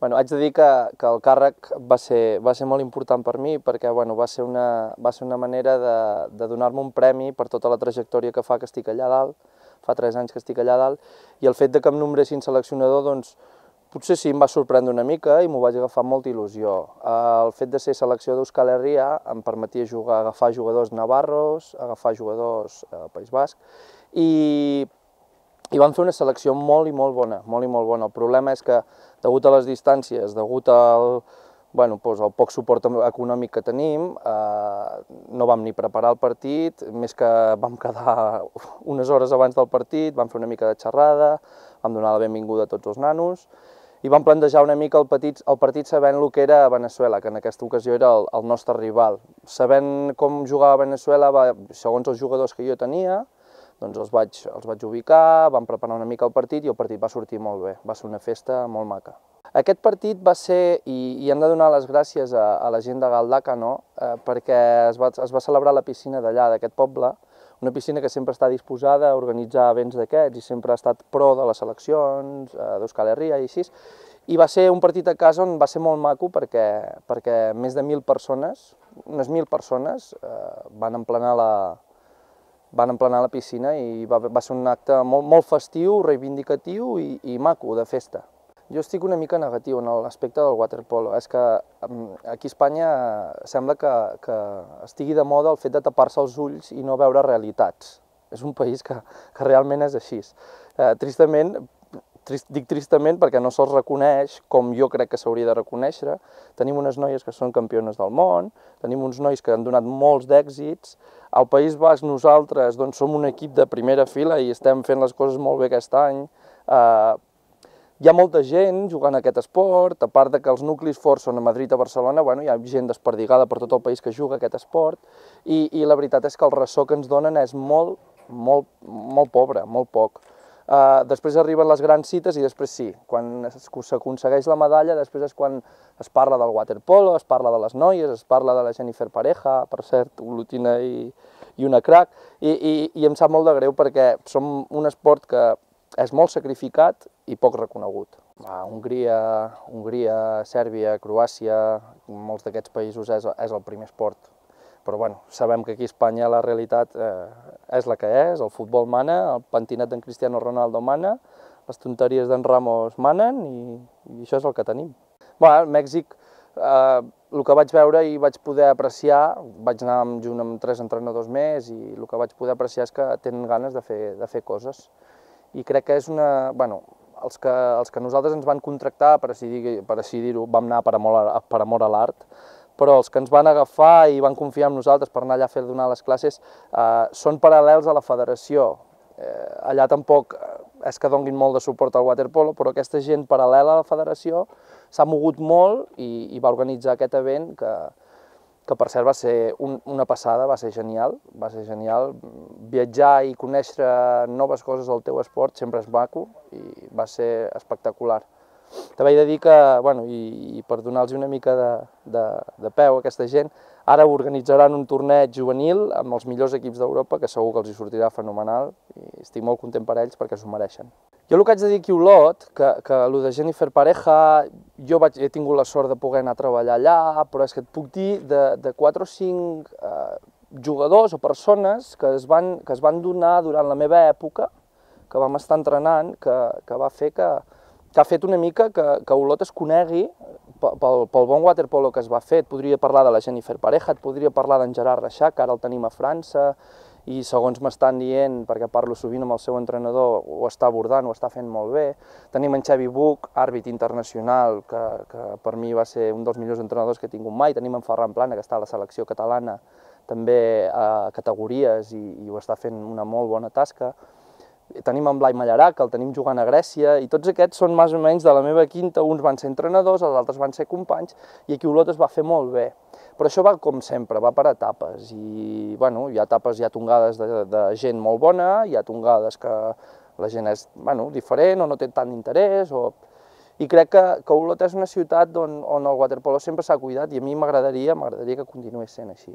Bueno, haig de dir que, que el càrrec va ser, va ser molt important per mi perquè bueno, va, ser una, va ser una manera de, de donar-me un premi per tota la trajectòria que fa que estic allà dalt, fa tres anys que estic allà dalt, i el fet de que em nombressin seleccionador, doncs, potser sí em va sorprendre una mica i m'ho vaig agafar amb molta il·lusió. El fet de ser selecció d'Euskal Herria em permetia jugar, agafar jugadors navarros, agafar jugadors eh, País Basc, i i van fer una selecció molt i molt bona, molt i molt bona. El problema és que, degut a les distàncies, degut al, bueno, doncs el poc suport econòmic que tenim, eh, no vam ni preparar el partit, més que vam quedar unes hores abans del partit, vam fer una mica de xerrada, vam donar la benvinguda a tots els nanos, i vam plantejar una mica el, petit, el partit sabent el que era Venezuela, que en aquesta ocasió era el, el nostre rival. Sabent com jugava Venezuela, va, segons els jugadors que jo tenia, doncs els vaig, els vaig ubicar, vam preparar una mica el partit i el partit va sortir molt bé, va ser una festa molt maca. Aquest partit va ser, i, i hem de donar les gràcies a, a la gent de Galdàcano, eh, perquè es va, es va celebrar la piscina d'allà, d'aquest poble, una piscina que sempre està disposada a organitzar events d'aquests i sempre ha estat pro de les seleccions, eh, d'Euskal Herria i així, i va ser un partit a casa on va ser molt maco perquè, perquè més de mil persones, unes mil persones, eh, van emplenar la, van emplenar la piscina i va, va ser un acte molt, molt festiu, reivindicatiu i, i maco, de festa. Jo estic una mica negatiu en l'aspecte del waterpolo. És que aquí a Espanya sembla que, que estigui de moda el fet de tapar-se els ulls i no veure realitats. És un país que, que realment és així. Eh, tristament, trist, dic tristament perquè no se'ls reconeix com jo crec que s'hauria de reconèixer. Tenim unes noies que són campiones del món, tenim uns nois que han donat molts d'èxits. Al País Basc nosaltres doncs, som un equip de primera fila i estem fent les coses molt bé aquest any. Eh, hi ha molta gent jugant a aquest esport, a part de que els nuclis forts són a Madrid, a Barcelona, bueno, hi ha gent desperdigada per tot el país que juga a aquest esport, i, i la veritat és que el ressò que ens donen és molt, molt, molt pobre, molt poc. Uh, després arriben les grans cites i després sí, quan s'aconsegueix la medalla, després és quan es parla del waterpolo, es parla de les noies, es parla de la Jennifer Pareja, per cert, olotina i, i una crack, i, i, i em sap molt de greu perquè som un esport que és molt sacrificat i poc reconegut. Uh, Hongria, Hongria, Sèrbia, Croàcia, molts d'aquests països és, és el primer esport. Però bueno, sabem que aquí a Espanya la realitat eh, és la que és, el futbol mana, el pentinat d'en Cristiano Ronaldo mana, les tonteries d'en Ramos manen i, i això és el que tenim. Bueno, Mèxic, eh, el que vaig veure i vaig poder apreciar, vaig anar amb, junt amb tres entrenadors més i el que vaig poder apreciar és que tenen ganes de fer, de fer coses. I crec que és una... Bueno, els que, els que nosaltres ens van contractar, per així dir-ho, dir vam anar per amor, per amor a l'art, però els que ens van agafar i van confiar en nosaltres per anar allà a fer donar les classes eh, són paral·lels a la federació. Eh, allà tampoc eh, és que donguin molt de suport al waterpolo, però aquesta gent paral·lela a la federació s'ha mogut molt i, i va organitzar aquest event que, que per cert va ser un, una passada, va ser genial, va ser genial. Viatjar i conèixer noves coses del teu esport sempre és maco i va ser espectacular. També he de dir que, bueno, i, i per donar-los una mica de, de, de peu a aquesta gent, ara organitzaran un torneig juvenil amb els millors equips d'Europa, que segur que els hi sortirà fenomenal, i estic molt content per ells perquè s'ho mereixen. Jo el que haig de dir aquí a Olot, que, que el de Jennifer Pareja, jo vaig, he tingut la sort de poder anar a treballar allà, però és que et puc dir de, de 4 o 5 eh, jugadors o persones que es, van, que es van donar durant la meva època, que vam estar entrenant, que, que va fer que, que ha fet una mica que, que Olot es conegui pel, pel bon waterpolo que es va fer. Et podria parlar de la Jennifer Pareja, et podria parlar d'en Gerard Reixac, que ara el tenim a França, i segons m'estan dient, perquè parlo sovint amb el seu entrenador, ho està abordant, ho està fent molt bé. Tenim en Xavi Buch, àrbit internacional, que, que per mi va ser un dels millors entrenadors que he tingut mai. Tenim en Ferran Plana, que està a la selecció catalana, també a categories, i, i ho està fent una molt bona tasca tenim en Blai Mallarà, que el tenim jugant a Grècia, i tots aquests són més o menys de la meva quinta, uns van ser entrenadors, els altres van ser companys, i aquí Olot es va fer molt bé. Però això va com sempre, va per etapes, i bueno, hi ha etapes, hi ha tongades de, de gent molt bona, hi ha tongades que la gent és bueno, diferent o no té tant interès, o... i crec que, que Olot és una ciutat on, on el waterpolo sempre s'ha cuidat i a mi m'agradaria m'agradaria que continués sent així.